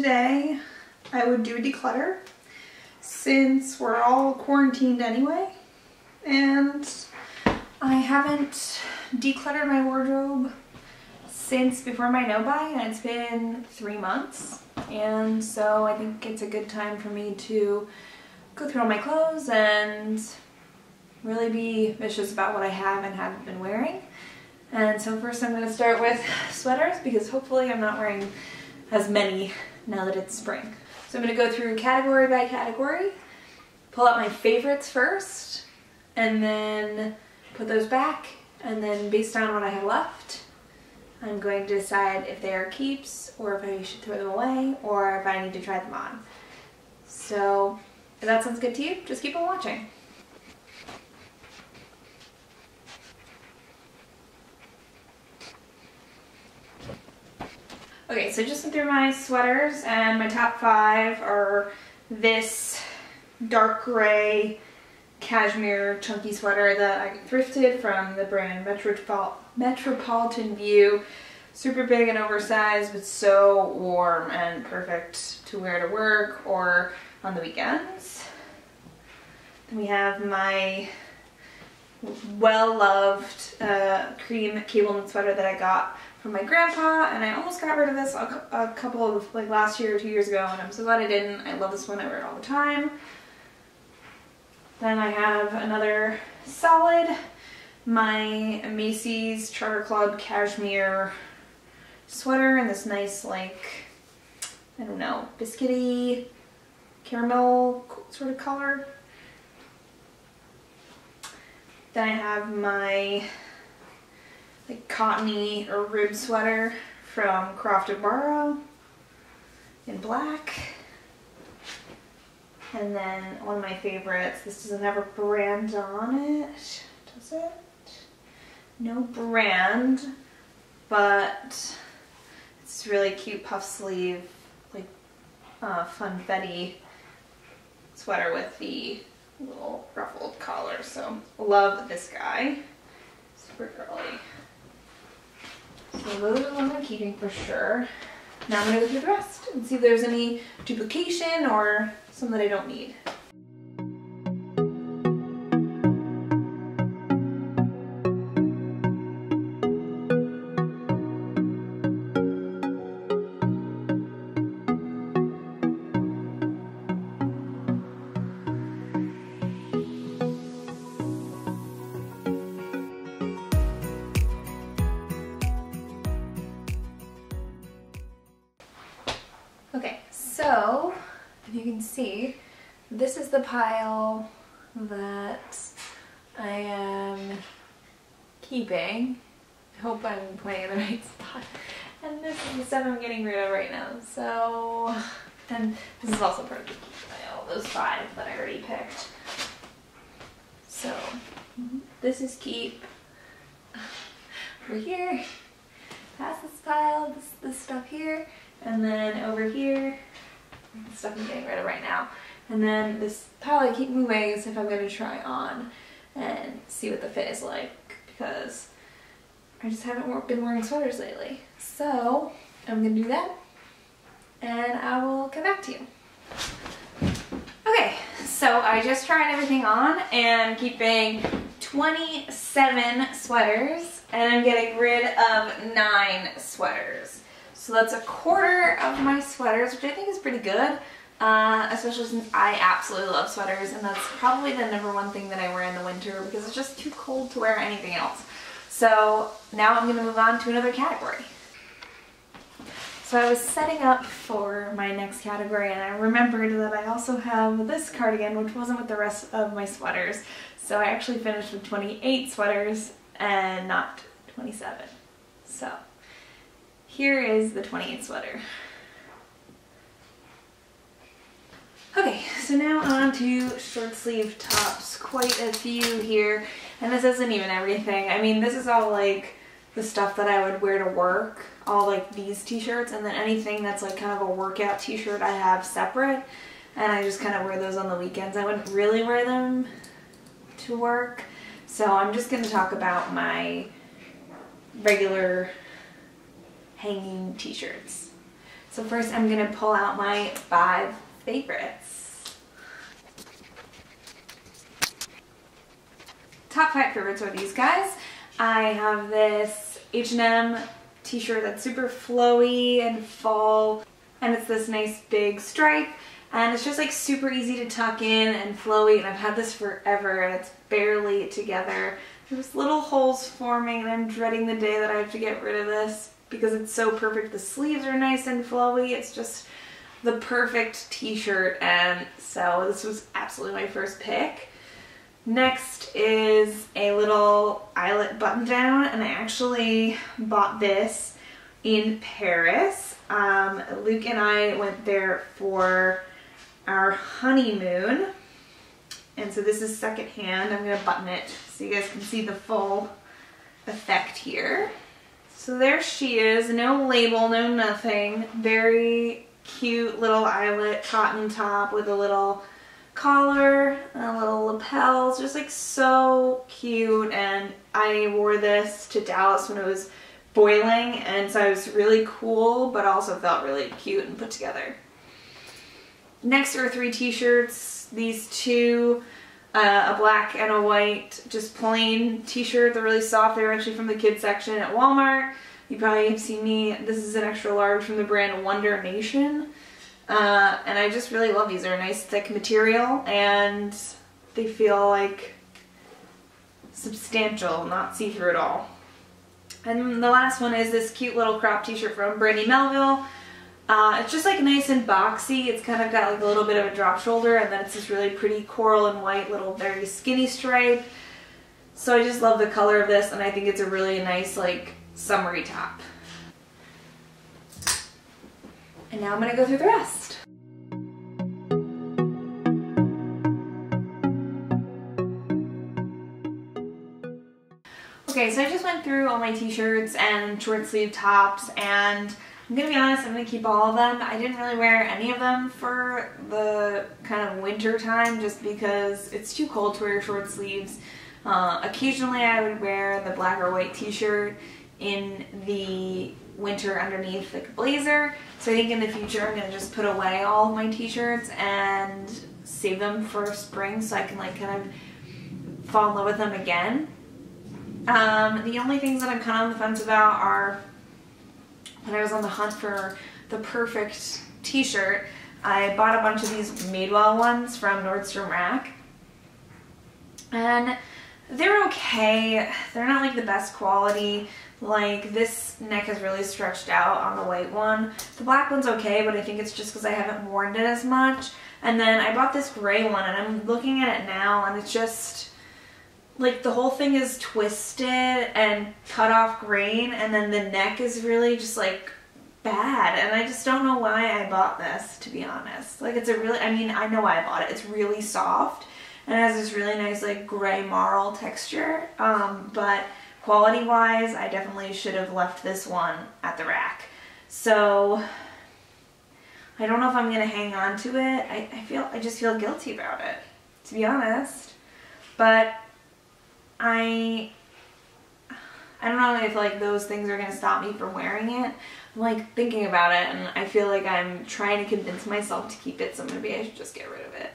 today I would do a declutter since we're all quarantined anyway and I haven't decluttered my wardrobe since before my no-buy and it's been three months and so I think it's a good time for me to go through all my clothes and really be vicious about what I have and haven't been wearing. And so first I'm going to start with sweaters because hopefully I'm not wearing as many now that it's spring. So I'm going to go through category by category, pull out my favorites first, and then put those back, and then based on what I have left, I'm going to decide if they are keeps or if I should throw them away or if I need to try them on. So if that sounds good to you, just keep on watching. Okay, so just went through my sweaters and my top five are this dark gray cashmere chunky sweater that I thrifted from the brand Metropol Metropolitan View. Super big and oversized, but so warm and perfect to wear to work or on the weekends. Then we have my well-loved uh, cream cable knit sweater that I got from my grandpa and I almost got rid of this a, a, couple of like last year or two years ago and I'm so glad I didn't. I love this one. I wear it all the time. Then I have another solid, my Macy's Charter Club cashmere sweater in this nice like, I don't know, biscuity caramel sort of color. Then I have my like cottony or rib sweater from Croft & Barrow in black. And then one of my favorites, this doesn't have a brand on it, does it? No brand, but it's really cute puff sleeve, like uh, funfetti sweater with the little ruffled collar. So love this guy, super girly. So those are the ones I'm keeping for sure. Now I'm gonna go through the rest and see if there's any duplication or some that I don't need. Pile that I am keeping. I hope I'm playing in the right spot. And this is the stuff I'm getting rid of right now. So, and this is also part of the pile, those five that I already picked. So, this is keep. Over here, past this pile, this, this stuff here, and then over here, the stuff I'm getting rid of right now. And then this I keep moving as if I'm going to try on and see what the fit is like because I just haven't been wearing sweaters lately. So I'm going to do that and I will come back to you. Okay, so I just tried everything on and keeping 27 sweaters and I'm getting rid of nine sweaters. So that's a quarter of my sweaters, which I think is pretty good, uh, especially since I absolutely love sweaters, and that's probably the number one thing that I wear in the winter because it's just too cold to wear anything else. So now I'm going to move on to another category. So I was setting up for my next category and I remembered that I also have this cardigan which wasn't with the rest of my sweaters. So I actually finished with 28 sweaters and not 27. So here is the 28 sweater. Okay, so now on to short sleeve tops. Quite a few here. And this isn't even everything. I mean, this is all like the stuff that I would wear to work. All like these t-shirts and then anything that's like kind of a workout t-shirt I have separate. And I just kind of wear those on the weekends. I wouldn't really wear them to work. So I'm just going to talk about my regular hanging t-shirts. So first I'm gonna pull out my five favorites. Top five favorites are these guys. I have this H&M t-shirt that's super flowy and fall and it's this nice big stripe and it's just like super easy to tuck in and flowy and I've had this forever and it's barely together. There's little holes forming and I'm dreading the day that I have to get rid of this because it's so perfect. The sleeves are nice and flowy. It's just the perfect t-shirt and so this was absolutely my first pick. Next is a little eyelet button down and I actually bought this in Paris. Um, Luke and I went there for our honeymoon. And so this is secondhand. I'm gonna button it so you guys can see the full effect here. So there she is, no label, no nothing. Very cute little eyelet cotton top with a little collar and a little lapels, just like so cute. And I wore this to Dallas when it was boiling and so it was really cool but also felt really cute and put together. Next are three t-shirts. These two, uh, a black and a white, just plain t-shirt. They're really soft. They're actually from the kids section at Walmart. You probably have seen me. This is an extra large from the brand Wonder Nation. Uh, and I just really love these. They're a nice thick material and they feel like substantial, not see-through at all. And the last one is this cute little crop t-shirt from Brandy Melville. Uh, it's just like nice and boxy. It's kind of got like a little bit of a drop shoulder and then it's this really pretty coral and white little very skinny stripe. So I just love the color of this and I think it's a really nice like summery top. And now I'm to go through the rest. Okay, so I just went through all my t-shirts and short sleeve tops and I'm gonna be honest, I'm gonna keep all of them. I didn't really wear any of them for the kind of winter time just because it's too cold to wear short sleeves. Uh, occasionally I would wear the black or white t-shirt in the winter underneath like a blazer. So I think in the future I'm gonna just put away all my t-shirts and save them for spring so I can like kind of fall in love with them again. Um, the only things that I'm kind of on the fence about are when I was on the hunt for the perfect t-shirt, I bought a bunch of these Madewell ones from Nordstrom Rack. And they're okay. They're not like the best quality. Like this neck is really stretched out on the white one. The black one's okay, but I think it's just because I haven't worn it as much. And then I bought this gray one and I'm looking at it now and it's just like the whole thing is twisted and cut off grain and then the neck is really just like bad and I just don't know why I bought this to be honest like it's a really I mean I know why I bought it it's really soft and has this really nice like gray marl texture um, but quality wise I definitely should have left this one at the rack so I don't know if I'm gonna hang on to it I, I feel I just feel guilty about it to be honest but I I don't know if like those things are gonna stop me from wearing it. I'm like thinking about it and I feel like I'm trying to convince myself to keep it so maybe I should just get rid of it.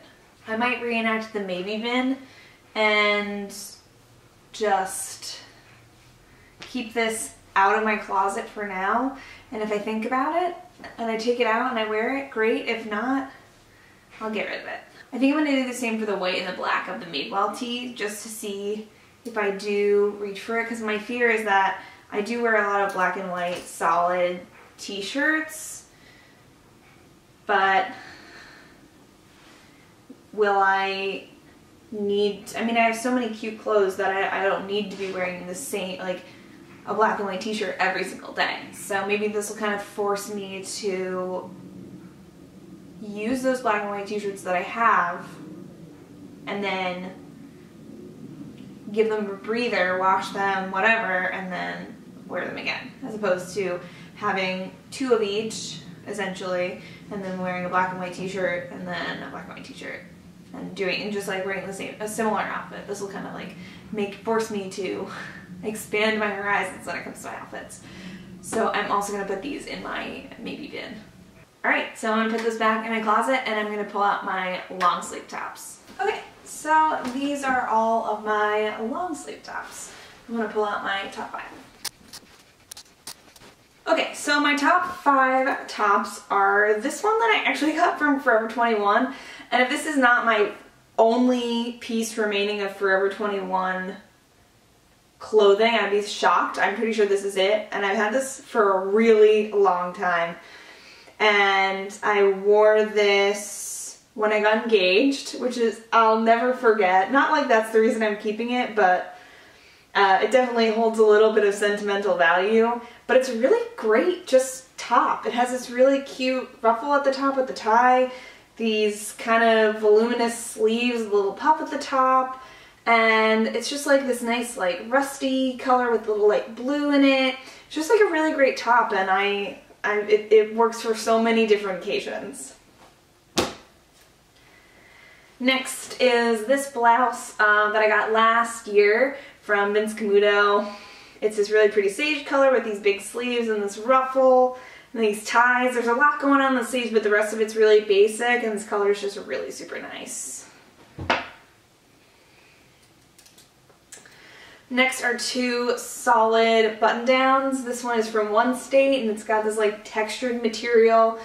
I might reenact the maybe bin and just keep this out of my closet for now and if I think about it and I take it out and I wear it, great. If not, I'll get rid of it. I think I'm to do the same for the white and the black of the Madewell tee just to see if I do reach for it because my fear is that I do wear a lot of black and white solid t-shirts but will I need I mean I have so many cute clothes that I, I don't need to be wearing the same like a black and white t-shirt every single day so maybe this will kind of force me to use those black and white t-shirts that I have and then give them a breather, wash them, whatever, and then wear them again. As opposed to having two of each, essentially, and then wearing a black and white t-shirt, and then a black and white t-shirt. And doing, and just like wearing the same, a similar outfit. This will kind of like make, force me to expand my horizons when it comes to my outfits. So I'm also gonna put these in my maybe bin. All right, so I'm gonna put this back in my closet and I'm gonna pull out my long sleeve tops. Okay, so these are all of my long sleeve tops. I'm gonna pull out my top five. Okay, so my top five tops are this one that I actually got from Forever 21. And if this is not my only piece remaining of Forever 21 clothing, I'd be shocked. I'm pretty sure this is it. And I've had this for a really long time and I wore this when I got engaged, which is, I'll never forget. Not like that's the reason I'm keeping it, but uh, it definitely holds a little bit of sentimental value. But it's really great just top. It has this really cute ruffle at the top with the tie, these kind of voluminous sleeves, a little puff at the top, and it's just like this nice like rusty color with a little light blue in it. It's just like a really great top and I I, it, it works for so many different occasions. Next is this blouse um, that I got last year from Vince Camuto. It's this really pretty sage color with these big sleeves and this ruffle and these ties. There's a lot going on in the sleeves, but the rest of it's really basic and this color is just really super nice. Next are two solid button downs. This one is from One State and it's got this like textured material,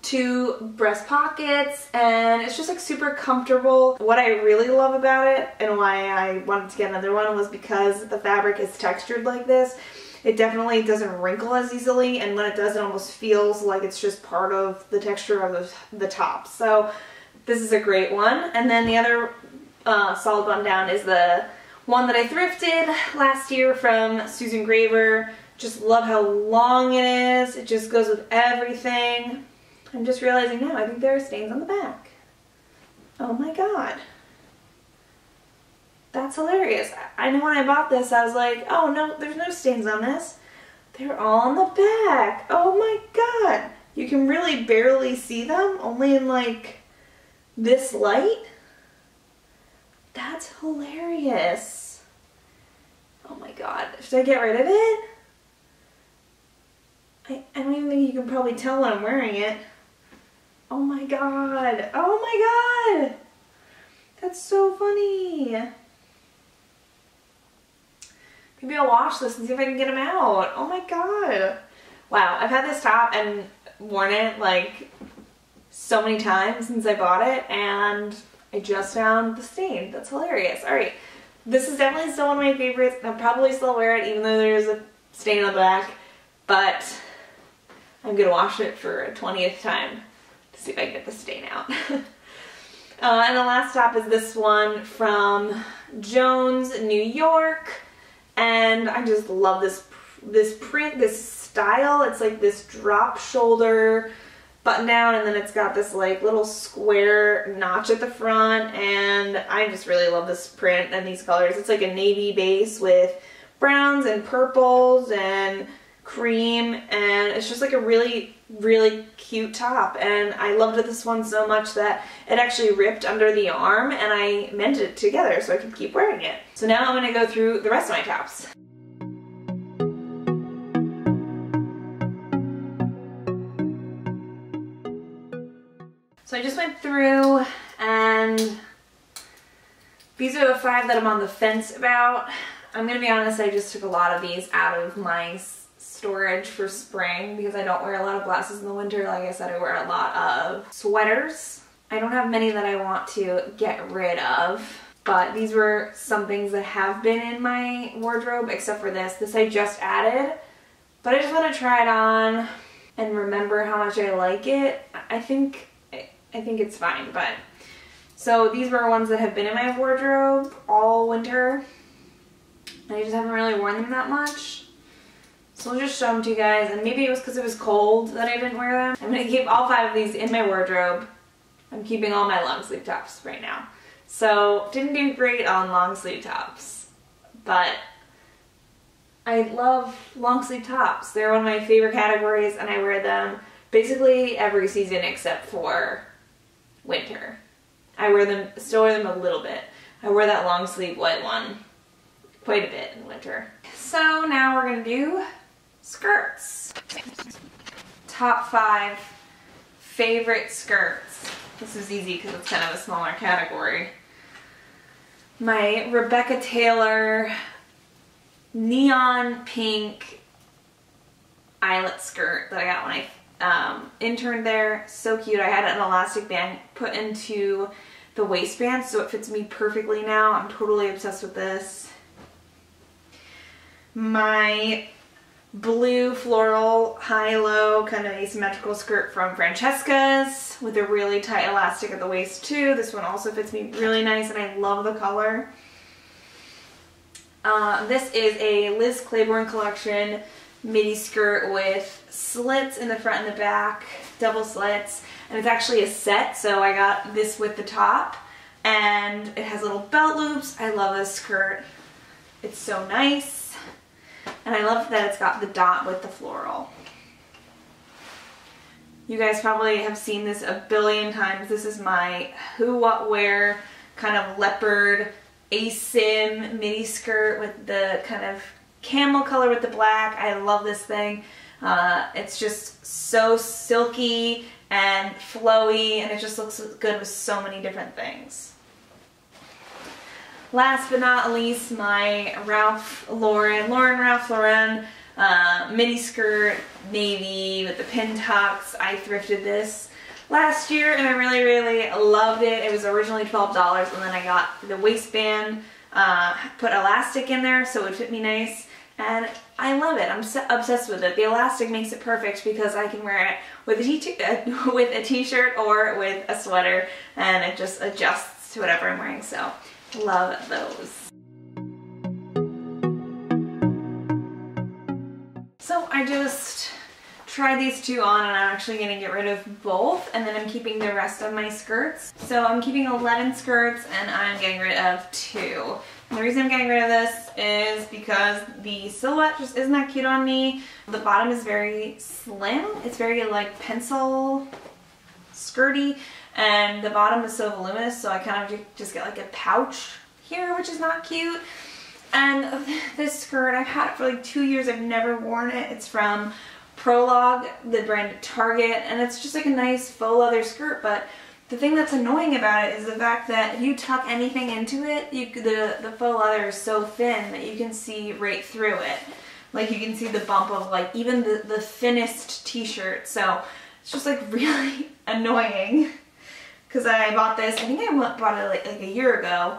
two breast pockets, and it's just like super comfortable. What I really love about it and why I wanted to get another one was because the fabric is textured like this. It definitely doesn't wrinkle as easily and when it does it almost feels like it's just part of the texture of the, the top. So this is a great one. And then the other uh, solid button down is the one that I thrifted last year from Susan Graver. Just love how long it is. It just goes with everything. I'm just realizing now, I think there are stains on the back. Oh my god. That's hilarious. I know when I bought this, I was like, oh no, there's no stains on this. They're all on the back. Oh my god. You can really barely see them, only in like this light. That's hilarious. Oh my god. Should I get rid of it? I, I don't even think you can probably tell I'm wearing it. Oh my god. Oh my god. That's so funny. Maybe I'll wash this and see if I can get them out. Oh my god. Wow, I've had this top and worn it like so many times since I bought it and I just found the stain. That's hilarious. All right. This is definitely still one of my favorites. I'll probably still wear it even though there's a stain on the back. But I'm going to wash it for a 20th time to see if I can get the stain out. uh, and the last top is this one from Jones, New York. And I just love this, this print, this style. It's like this drop shoulder button down and then it's got this like little square notch at the front and I just really love this print and these colors. It's like a navy base with browns and purples and cream and it's just like a really really cute top and I loved this one so much that it actually ripped under the arm and I mended it together so I could keep wearing it. So now I'm going to go through the rest of my tops. So I just went through and these are the five that I'm on the fence about. I'm going to be honest, I just took a lot of these out of my storage for spring because I don't wear a lot of glasses in the winter. Like I said, I wear a lot of sweaters. I don't have many that I want to get rid of, but these were some things that have been in my wardrobe except for this. This I just added, but I just want to try it on and remember how much I like it. I think I think it's fine, but so these were ones that have been in my wardrobe all winter. I just haven't really worn them that much. So I'll just show them to you guys, and maybe it was because it was cold that I didn't wear them. I'm going to keep all five of these in my wardrobe. I'm keeping all my long sleeve tops right now. So didn't do great on long sleeve tops, but I love long sleeve tops. They're one of my favorite categories and I wear them basically every season except for winter. I wear them, still wear them a little bit. I wear that long sleeve white one quite a bit in winter. So now we're gonna do skirts. Top five favorite skirts. This is easy because it's kind of a smaller category. My Rebecca Taylor neon pink eyelet skirt that I got when I um, interned there. So cute. I had an elastic band put into the waistband so it fits me perfectly now. I'm totally obsessed with this. My blue floral high-low kind of asymmetrical skirt from Francesca's with a really tight elastic at the waist too. This one also fits me really nice and I love the color. Uh, this is a Liz Claiborne collection midi skirt with slits in the front and the back, double slits, and it's actually a set, so I got this with the top, and it has little belt loops. I love this skirt. It's so nice, and I love that it's got the dot with the floral. You guys probably have seen this a billion times. This is my Who What Wear kind of leopard asim midi skirt with the kind of camel color with the black. I love this thing. Uh, it's just so silky and flowy and it just looks good with so many different things. Last but not least, my Ralph Lauren, Lauren Ralph Lauren uh, mini skirt, navy with the pin tucks. I thrifted this last year and I really, really loved it. It was originally $12 and then I got the waistband, uh, put elastic in there so it would fit me nice and I love it. I'm obsessed with it. The elastic makes it perfect because I can wear it with a t uh, with a t-shirt or with a sweater and it just adjusts to whatever I'm wearing. So love those. So I just tried these two on and I'm actually going to get rid of both and then I'm keeping the rest of my skirts. So I'm keeping 11 skirts and I'm getting rid of two. The reason I'm getting rid of this is because the silhouette just isn't that cute on me. The bottom is very slim. It's very like pencil skirty and the bottom is so voluminous so I kind of just get like a pouch here which is not cute. And this skirt, I've had it for like two years. I've never worn it. It's from Prologue, the brand Target, and it's just like a nice faux leather skirt, but the thing that's annoying about it is the fact that if you tuck anything into it, you, the, the faux leather is so thin that you can see right through it. Like you can see the bump of like even the, the thinnest t-shirt. So it's just like really annoying. Because I bought this, I think I bought it like, like a year ago.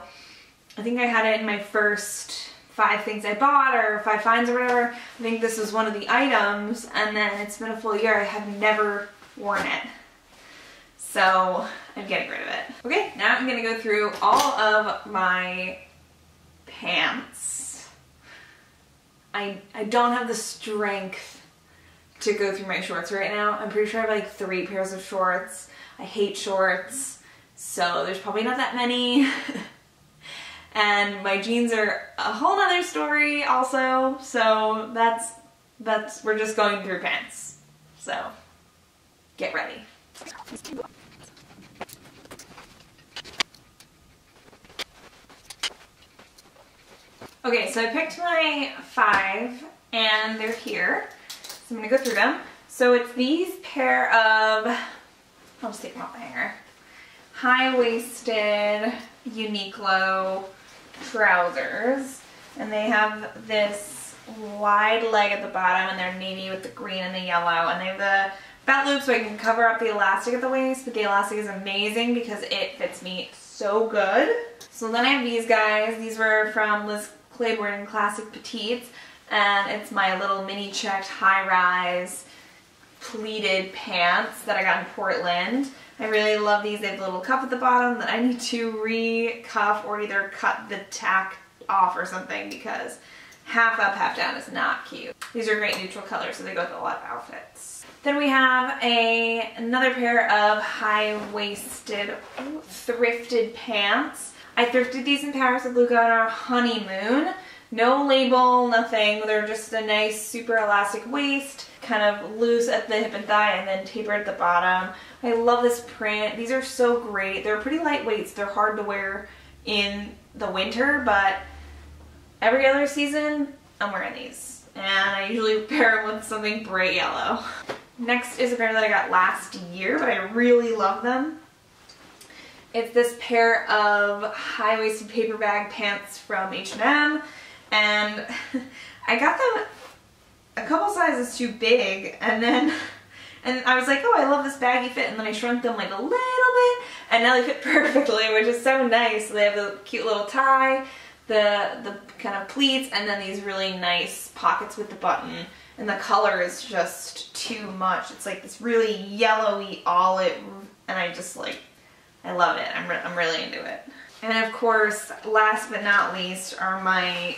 I think I had it in my first five things I bought or five finds or whatever. I think this was one of the items and then it's been a full year. I have never worn it. So I'm getting rid of it. Okay, now I'm gonna go through all of my pants. I, I don't have the strength to go through my shorts right now. I'm pretty sure I have like three pairs of shorts. I hate shorts, so there's probably not that many. and my jeans are a whole nother story also, so that's, that's, we're just going through pants. So, get ready. Okay, so I picked my five and they're here. So I'm gonna go through them. So it's these pair of, I'll just take them off the hanger, high-waisted Uniqlo trousers. And they have this wide leg at the bottom and they're navy with the green and the yellow. And they have the belt loop so I can cover up the elastic at the waist, but the elastic is amazing because it fits me so good. So then I have these guys. These were from Liz Claiborne Classic Petites, and it's my little mini checked high-rise pleated pants that I got in Portland. I really love these. They have a little cuff at the bottom that I need to re-cuff or either cut the tack off or something because half up, half down is not cute. These are great neutral colors, so they go with a lot of outfits. Then we have a another pair of high-waisted thrifted pants. I thrifted these in Paris with Luca on our honeymoon. No label, nothing. They're just a nice super elastic waist, kind of loose at the hip and thigh and then tapered at the bottom. I love this print. These are so great. They're pretty lightweight, they're hard to wear in the winter, but every other season, I'm wearing these. and I usually pair them with something bright yellow. Next is a pair that I got last year, but I really love them. It's this pair of high-waisted paper bag pants from H&M, and I got them a couple sizes too big, and then and I was like, oh, I love this baggy fit, and then I shrunk them like a little bit, and now they fit perfectly, which is so nice. They have the cute little tie, the, the kind of pleats, and then these really nice pockets with the button. And the color is just too much. It's like this really yellowy olive, and I just like, I love it. I'm, re I'm really into it. And of course, last but not least are my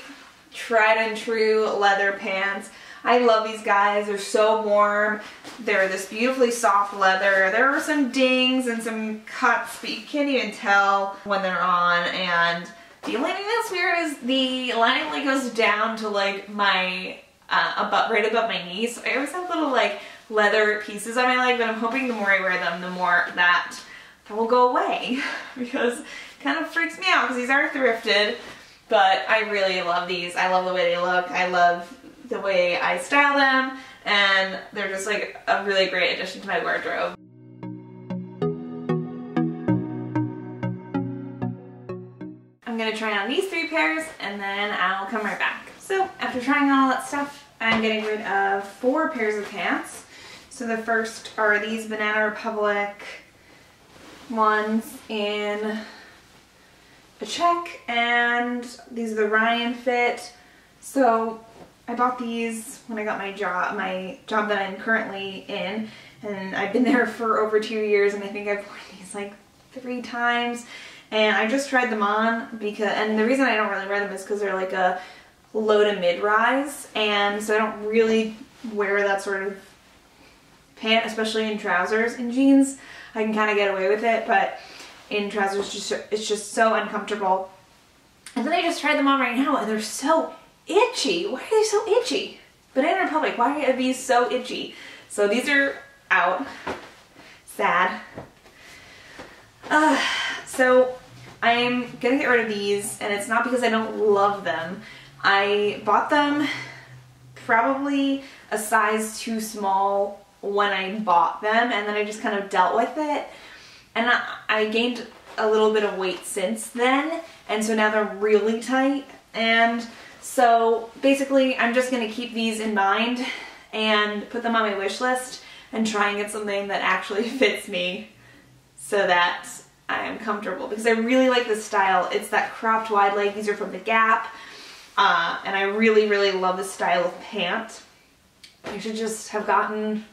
tried and true leather pants. I love these guys. They're so warm. They're this beautifully soft leather. There are some dings and some cuts, but you can't even tell when they're on. And the only thing that's weird is the lining like goes down to like my, uh, above, right above my knees. So I always have little like leather pieces on my leg, but I'm hoping the more I wear them, the more that, will go away because kind of freaks me out because these are thrifted, but I really love these. I love the way they look. I love the way I style them and they're just like a really great addition to my wardrobe. I'm gonna try on these three pairs and then I'll come right back. So after trying on all that stuff, I'm getting rid of four pairs of pants. So the first are these Banana Republic ones in a check and these are the Ryan fit. So I bought these when I got my job, my job that I'm currently in, and I've been there for over two years, and I think I've worn these like three times, and I just tried them on because, and the reason I don't really wear them is because they're like a low to mid rise, and so I don't really wear that sort of pant, especially in trousers. and jeans, I can kind of get away with it, but in trousers, just it's just so uncomfortable. And then I just tried them on right now, and they're so itchy. Why are they so itchy? Banana Republic, why are these so itchy? So these are out. Sad. Uh, so I'm gonna get rid of these and it's not because I don't love them. I bought them probably a size too small when I bought them and then I just kind of dealt with it. And I, I gained a little bit of weight since then and so now they're really tight and so basically I'm just going to keep these in mind and put them on my wish list and try and get something that actually fits me so that I am comfortable because I really like this style. It's that cropped wide leg. These are from The Gap. Uh, and I really, really love this style of pant. I should just have gotten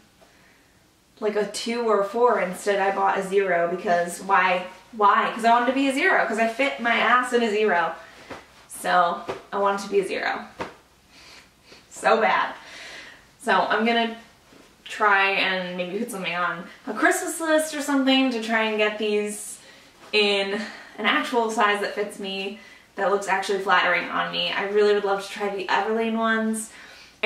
like a two or a four instead I bought a zero because why? Why? Because I wanted to be a zero because I fit my ass in a zero. So I wanted to be a zero. So bad. So I'm gonna try and maybe put something on a Christmas list or something to try and get these in an actual size that fits me, that looks actually flattering on me. I really would love to try the Everlane ones.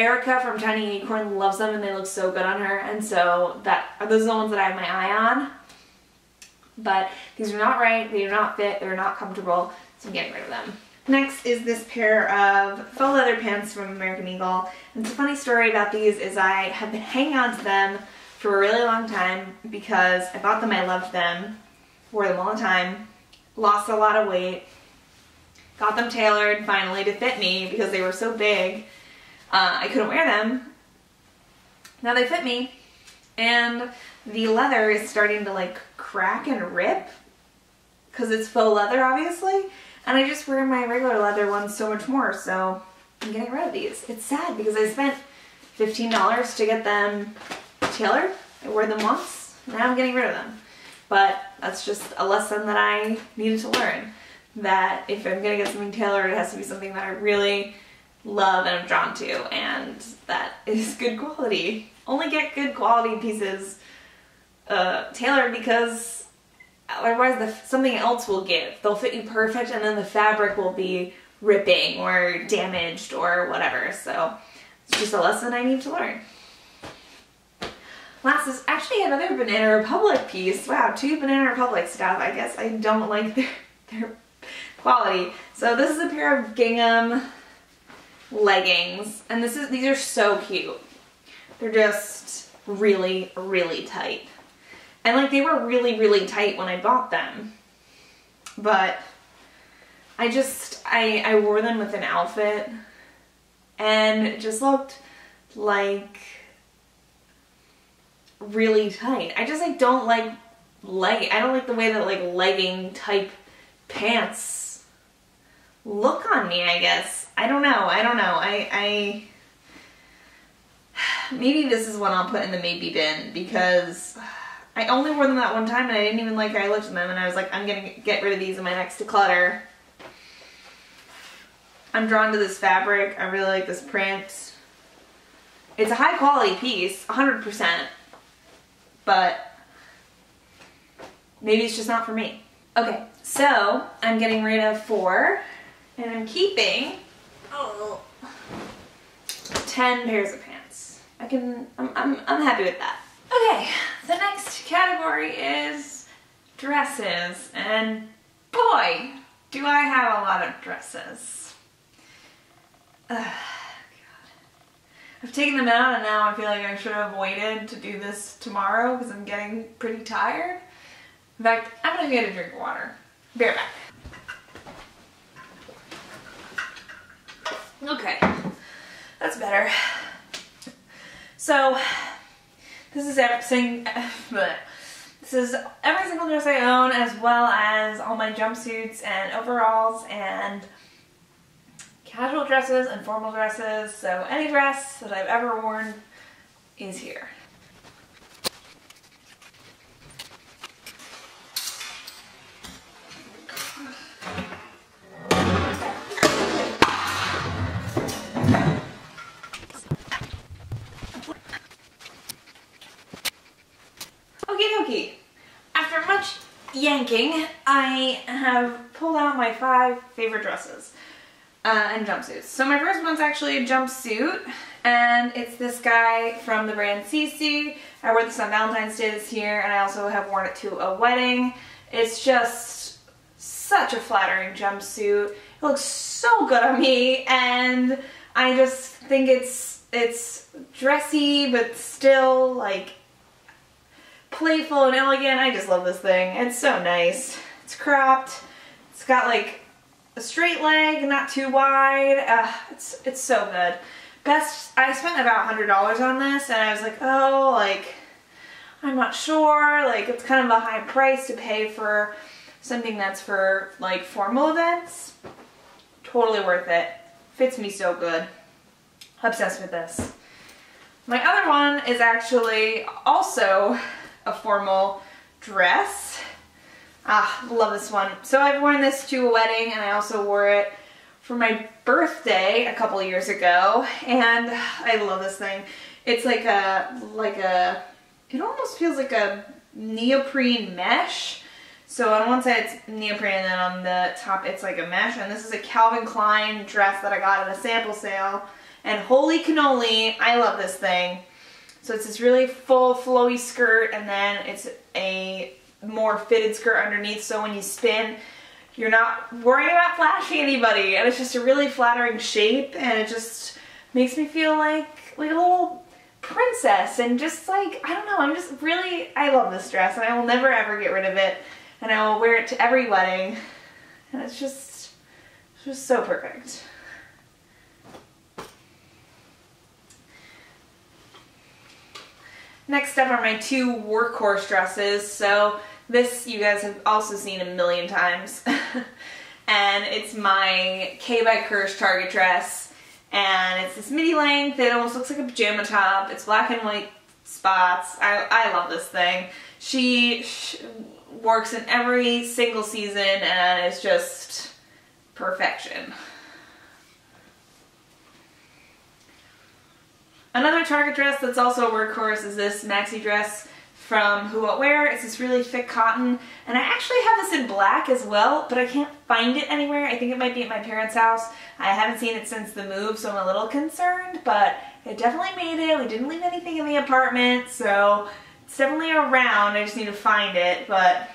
Erica from Tiny Unicorn loves them and they look so good on her and so that those are the ones that I have my eye on. But these are not right, they do not fit, they're not comfortable, so I'm getting rid of them. Next is this pair of faux leather pants from American Eagle. And the funny story about these is I have been hanging on to them for a really long time because I bought them, I loved them, wore them all the time, lost a lot of weight, got them tailored finally to fit me because they were so big. Uh, I couldn't wear them. Now they fit me and the leather is starting to like crack and rip because it's faux leather obviously and I just wear my regular leather ones so much more, so I'm getting rid of these. It's sad because I spent $15 to get them tailored. I wore them once, now I'm getting rid of them. But that's just a lesson that I needed to learn. That if I'm gonna get something tailored, it has to be something that I really love and I'm drawn to and that is good quality. Only get good quality pieces uh, tailored because otherwise the, something else will give. They'll fit you perfect and then the fabric will be ripping or damaged or whatever. So it's just a lesson I need to learn. Last is actually another Banana Republic piece. Wow, two Banana Republic stuff. I guess I don't like their, their quality. So this is a pair of gingham leggings. And this is these are so cute. They're just really, really tight. And like they were really, really tight when I bought them. But I just, I, I wore them with an outfit and it just looked like really tight. I just like don't like leg, I don't like the way that like legging type pants look on me, I guess. I don't know. I don't know. I, I, maybe this is one I'll put in the maybe bin because I only wore them that one time and I didn't even like how I looked at them and I was like, I'm gonna get rid of these in my next declutter. I'm drawn to this fabric. I really like this print. It's a high quality piece, 100%, but maybe it's just not for me. Okay, so I'm getting rid of four and I'm keeping 10 pairs of pants. I can, I'm, I'm, I'm happy with that. Okay, the next category is dresses and boy, do I have a lot of dresses. Ugh, I've taken them out and now I feel like I should have waited to do this tomorrow because I'm getting pretty tired. In fact, I'm gonna get a drink of water. Be right back. Okay, that's better. So, this is everything, this is every single dress I own as well as all my jumpsuits and overalls and casual dresses and formal dresses. So any dress that I've ever worn is here. Yanking, I have pulled out my five favorite dresses uh, and jumpsuits. So my first one's actually a jumpsuit, and it's this guy from the brand CC. I wore this on Valentine's Day this year, and I also have worn it to a wedding. It's just such a flattering jumpsuit. It looks so good on me, and I just think it's it's dressy, but still like playful and elegant. I just love this thing. It's so nice. It's cropped. It's got like a straight leg, not too wide. Uh, it's, it's so good. Best, I spent about $100 on this and I was like, oh, like, I'm not sure. Like, it's kind of a high price to pay for something that's for like formal events. Totally worth it. Fits me so good. Obsessed with this. My other one is actually also a formal dress. Ah, love this one. So I've worn this to a wedding and I also wore it for my birthday a couple years ago and I love this thing. It's like a, like a, it almost feels like a neoprene mesh. So on one side it's neoprene and then on the top it's like a mesh and this is a Calvin Klein dress that I got at a sample sale and holy cannoli, I love this thing. So it's this really full flowy skirt and then it's a more fitted skirt underneath so when you spin you're not worrying about flashing anybody and it's just a really flattering shape and it just makes me feel like like a little princess and just like I don't know I'm just really I love this dress and I will never ever get rid of it and I will wear it to every wedding and it's just it's just so perfect. Next up are my two workhorse dresses. So this you guys have also seen a million times. and it's my K by Kirsch Target dress. And it's this midi length. It almost looks like a pajama top. It's black and white spots. I, I love this thing. She, she works in every single season and it's just perfection. Another Target dress that's also a workhorse is this maxi dress from Who What Wear. It's this really thick cotton, and I actually have this in black as well, but I can't find it anywhere. I think it might be at my parents' house. I haven't seen it since the move, so I'm a little concerned, but it definitely made it. We didn't leave anything in the apartment, so it's definitely around. I just need to find it, but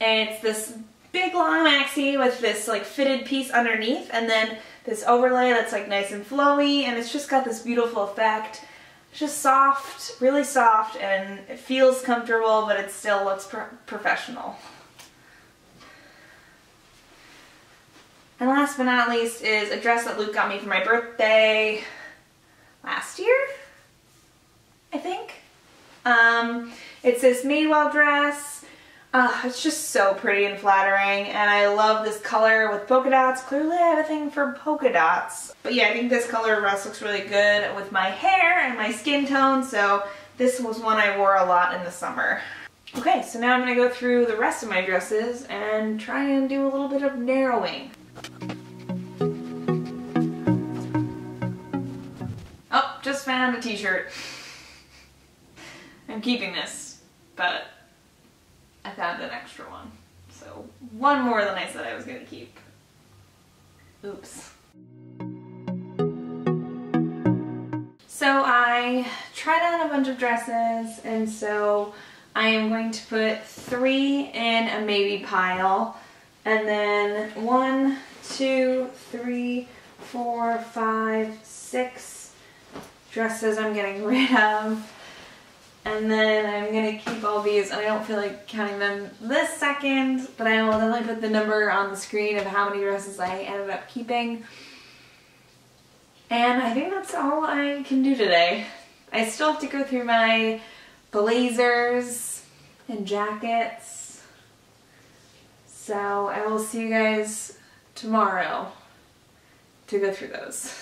it's this big long maxi with this like fitted piece underneath, and then this overlay that's like nice and flowy and it's just got this beautiful effect. It's just soft, really soft, and it feels comfortable, but it still looks pro professional. And last but not least is a dress that Luke got me for my birthday last year, I think. Um, it's this Madewell dress. Uh, it's just so pretty and flattering and I love this color with polka dots. Clearly I have a thing for polka dots. But yeah, I think this color dress looks really good with my hair and my skin tone, so this was one I wore a lot in the summer. Okay, so now I'm going to go through the rest of my dresses and try and do a little bit of narrowing. Oh, just found a t-shirt. I'm keeping this, but I found an extra one. So one more than I said I was going to keep. Oops. So I tried on a bunch of dresses and so I am going to put three in a maybe pile and then one, two, three, four, five, six dresses I'm getting rid of. And then I'm to keep all these, and I don't feel like counting them this second, but I will definitely put the number on the screen of how many dresses I ended up keeping. And I think that's all I can do today. I still have to go through my blazers and jackets. So I will see you guys tomorrow to go through those.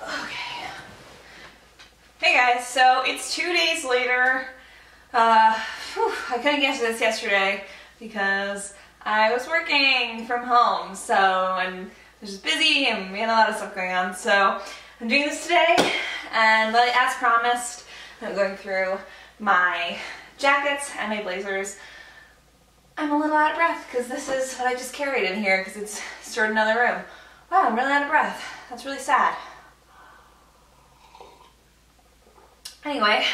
Okay. Hey guys, so it's two days later. Uh, whew, I couldn't get to this yesterday because I was working from home, so I'm just busy and we had a lot of stuff going on. So I'm doing this today, and as promised, I'm going through my jackets and my blazers. I'm a little out of breath because this is what I just carried in here because it's stored in another room. Wow, I'm really out of breath. That's really sad. Anyway,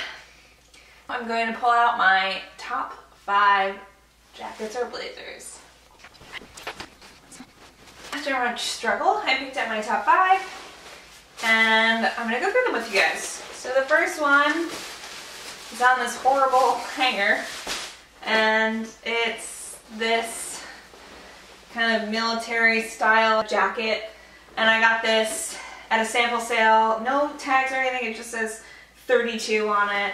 I'm going to pull out my top five jackets or blazers. After much struggle, I picked out my top five and I'm going to go through them with you guys. So the first one is on this horrible hanger and it's this kind of military style jacket and I got this at a sample sale. No tags or anything, it just says 32 on it.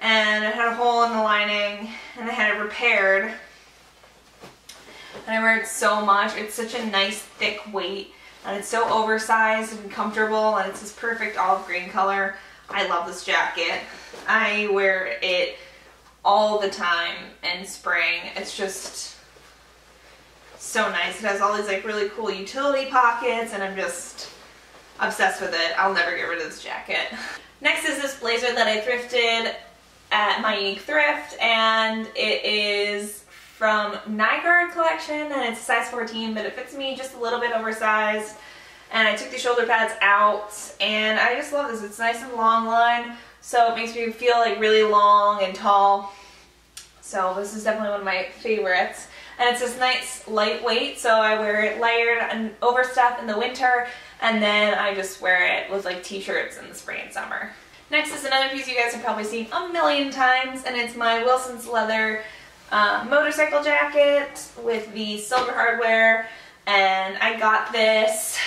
And it had a hole in the lining and I had it repaired. And I wear it so much. It's such a nice thick weight and it's so oversized and comfortable and it's this perfect olive green color. I love this jacket. I wear it all the time in spring. It's just so nice. It has all these like really cool utility pockets and I'm just obsessed with it. I'll never get rid of this jacket. Next is this blazer that I thrifted at my Unique Thrift and it is from Nygard collection and it's size 14 but it fits me just a little bit oversized and I took the shoulder pads out and I just love this. It's nice and long line so it makes me feel like really long and tall. So this is definitely one of my favorites. And it's this nice lightweight, so I wear it layered and over stuff in the winter, and then I just wear it with like t-shirts in the spring and summer. Next is another piece you guys have probably seen a million times, and it's my Wilson's Leather uh, motorcycle jacket with the silver hardware, and I got this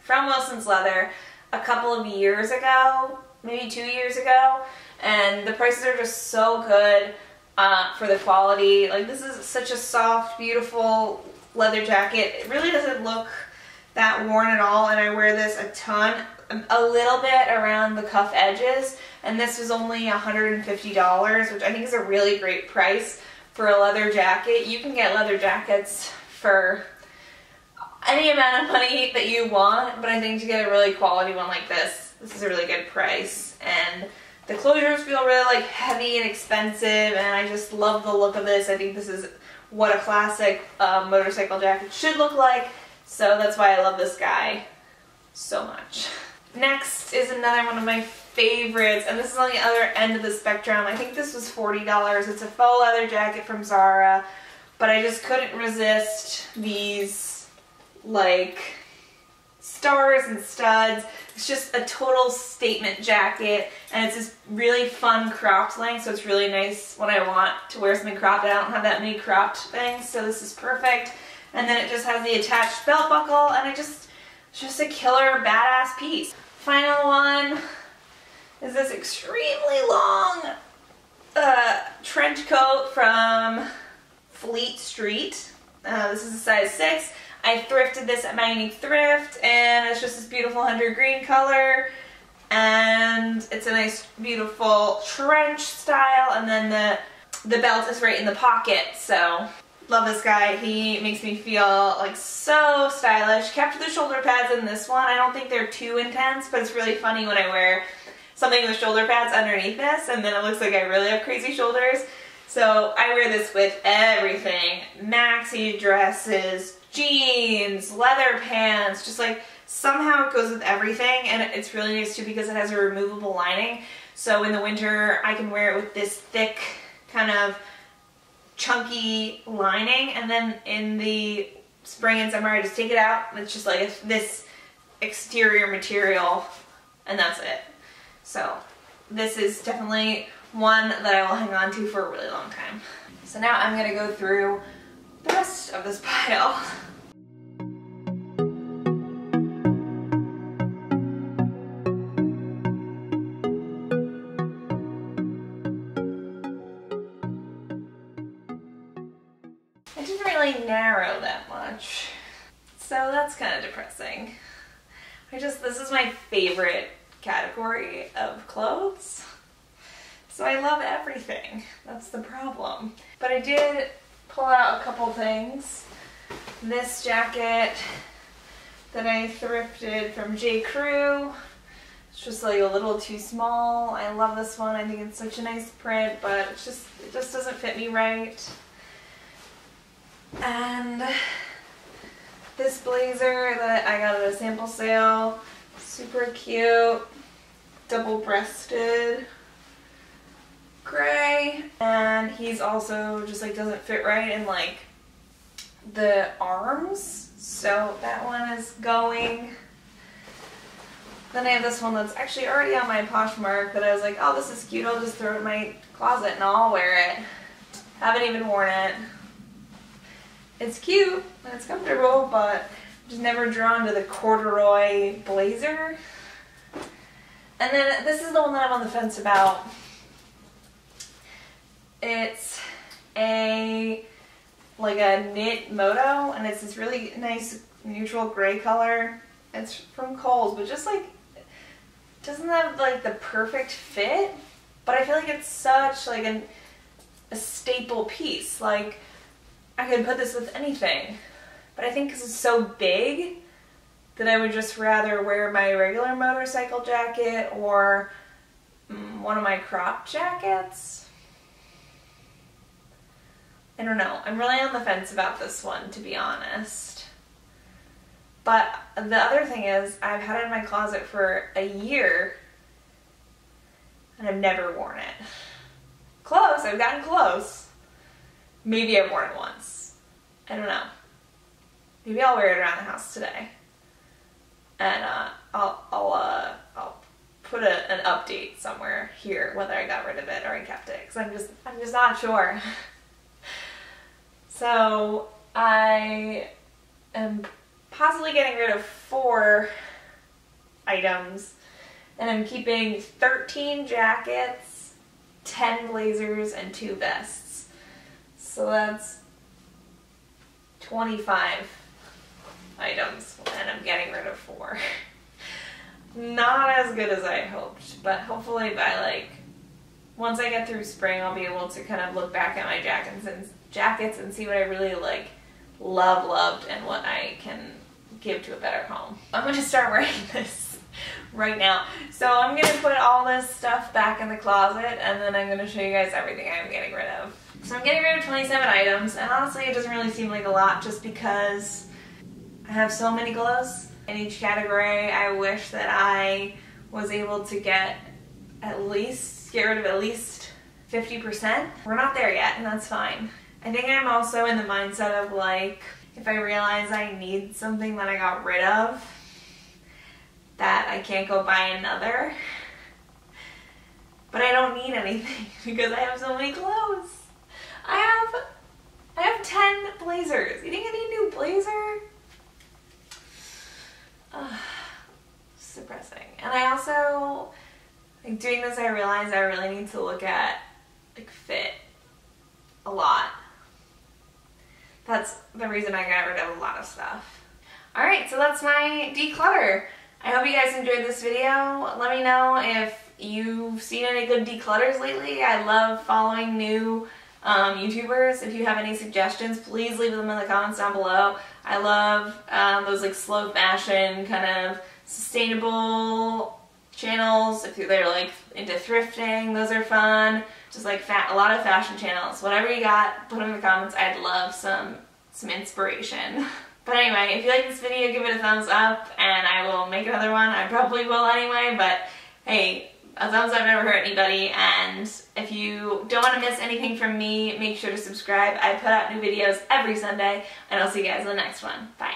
from Wilson's Leather a couple of years ago, maybe two years ago, and the prices are just so good uh, for the quality. Like this is such a soft, beautiful leather jacket. It really doesn't look that worn at all and I wear this a ton, a little bit around the cuff edges and this was only $150 which I think is a really great price for a leather jacket. You can get leather jackets for any amount of money that you want but I think to get a really quality one like this, this is a really good price and the closures feel really like heavy and expensive and I just love the look of this. I think this is what a classic uh, motorcycle jacket should look like. So that's why I love this guy so much. Next is another one of my favorites, and this is on the other end of the spectrum. I think this was $40. It's a faux leather jacket from Zara, but I just couldn't resist these, like, stars and studs. It's just a total statement jacket, and it's this really fun cropped length, so it's really nice when I want to wear something cropped. I don't have that many cropped things, so this is perfect. And then it just has the attached belt buckle, and it just, it's just a killer badass piece. Final one is this extremely long uh, trench coat from Fleet Street. Uh, this is a size 6. I thrifted this at my unique thrift and it's just this beautiful hunter green color. And it's a nice beautiful trench style and then the the belt is right in the pocket so. Love this guy. He makes me feel like so stylish. Kept the shoulder pads in this one. I don't think they're too intense but it's really funny when I wear something with shoulder pads underneath this and then it looks like I really have crazy shoulders. So I wear this with everything. Maxi dresses jeans, leather pants, just like somehow it goes with everything and it's really nice too because it has a removable lining. So in the winter I can wear it with this thick kind of chunky lining and then in the spring and summer I just take it out it's just like this exterior material and that's it. So this is definitely one that I will hang on to for a really long time. So now I'm going to go through the rest of this pile. I didn't really narrow that much. So that's kind of depressing. I just, this is my favorite category of clothes. So I love everything. That's the problem. But I did pull out a couple things. This jacket that I thrifted from J. Crew. It's just like a little too small. I love this one. I think it's such a nice print, but it's just it just doesn't fit me right. And this blazer that I got at a sample sale. Super cute. Double-breasted gray and he's also just like doesn't fit right in like the arms. So that one is going. Then I have this one that's actually already on my Poshmark that I was like oh this is cute. I'll just throw it in my closet and I'll wear it. Haven't even worn it. It's cute and it's comfortable but I'm just never drawn to the corduroy blazer. And then this is the one that I'm on the fence about it's a like a knit moto and it's this really nice neutral gray color. It's from Kohl's, but just like doesn't have like the perfect fit, but I feel like it's such like an, a staple piece. Like I could put this with anything, but I think because it's so big that I would just rather wear my regular motorcycle jacket or mm, one of my crop jackets. I don't know. I'm really on the fence about this one, to be honest. But the other thing is, I've had it in my closet for a year, and I've never worn it. Close, I've gotten close. Maybe I've worn it once. I don't know. Maybe I'll wear it around the house today. And uh, I'll, I'll, uh, I'll put a, an update somewhere here, whether I got rid of it or I kept it, because I'm just, I'm just not sure. So I am possibly getting rid of four items and I'm keeping 13 jackets, 10 blazers, and two vests. So that's 25 items and I'm getting rid of four. Not as good as I hoped, but hopefully by like, once I get through spring, I'll be able to kind of look back at my jackets and jackets and see what I really like love loved and what I can give to a better home. I'm going to start wearing this right now. So I'm going to put all this stuff back in the closet and then I'm going to show you guys everything I'm getting rid of. So I'm getting rid of 27 items and honestly it doesn't really seem like a lot just because I have so many clothes in each category. I wish that I was able to get at least get rid of at least 50%. We're not there yet and that's fine. I think I'm also in the mindset of like, if I realize I need something that I got rid of, that I can't go buy another. But I don't need anything because I have so many clothes. I have I have 10 blazers. You think I need a new blazer? Ugh. And I also, like doing this, I realize I really need to look at like fit a lot. That's the reason I got rid of a lot of stuff. Alright, so that's my declutter. I hope you guys enjoyed this video. Let me know if you've seen any good declutters lately. I love following new um, YouTubers. If you have any suggestions, please leave them in the comments down below. I love um, those like slow fashion kind of sustainable channels. If they're like into thrifting, those are fun. Just like a lot of fashion channels. Whatever you got, put them in the comments. I'd love some some inspiration. But anyway, if you like this video, give it a thumbs up, and I will make another one. I probably will anyway, but hey, a thumbs up never hurt anybody, and if you don't want to miss anything from me, make sure to subscribe. I put out new videos every Sunday, and I'll see you guys in the next one. Bye.